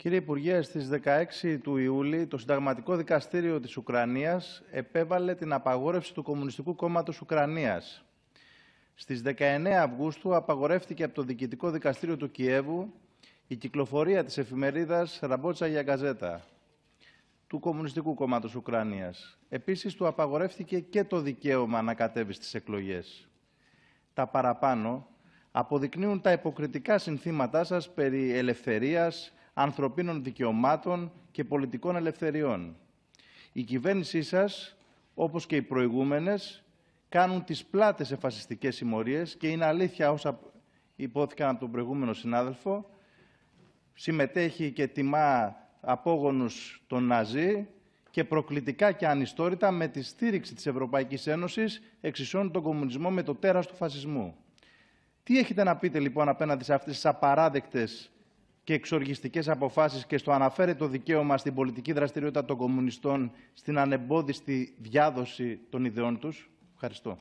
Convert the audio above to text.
Κύριε Υπουργέ, στις 16 του Ιούλη το Συνταγματικό Δικαστήριο της Ουκρανίας επέβαλε την απαγόρευση του Κομμουνιστικού Κόμματος Ουκρανίας. Στις 19 Αυγούστου απαγορεύτηκε από το Διοικητικό Δικαστήριο του Κιέβου η κυκλοφορία της εφημερίδας Ραμπότσα για Γκαζέτα του Κομμουνιστικού Κόμματος Ουκρανίας. Επίσης, του απαγορεύτηκε και το δικαίωμα να κατέβει στις εκλογές. Τα παραπάνω αποδεικνύουν τα υποκριτικά συνθήματά σας περί ελευθερίας, ανθρωπίνων δικαιωμάτων και πολιτικών ελευθεριών. Η κυβέρνησή σας, όπως και οι προηγούμενες, κάνουν τις πλάτες σε φασιστικές συμμορίες και είναι αλήθεια όσα υπόθηκαν από τον προηγούμενο συνάδελφο, συμμετέχει και τιμά απόγονους των Ναζί και προκλητικά και ανιστόρητα με τη στήριξη της Ευρωπαϊκής Ένωσης εξισώνει τον κομμουνισμό με το τέρας του φασισμού. Τι έχετε να πείτε λοιπόν απέναντι σε αυτές τις απαράδεκτες και εξοργιστικές αποφάσεις και στο αναφέρει το δικαίωμα στην πολιτική δραστηριότητα των κομμουνιστών στην ανεμπόδιστη διάδοση των ιδεών τους. Ευχαριστώ.